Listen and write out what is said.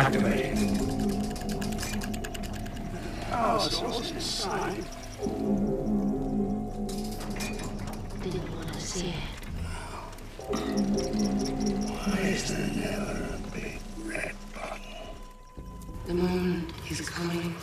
Activating. Power source inside. Didn't want to see it. Why is there never a big red button? The moon is coming.